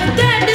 the dead.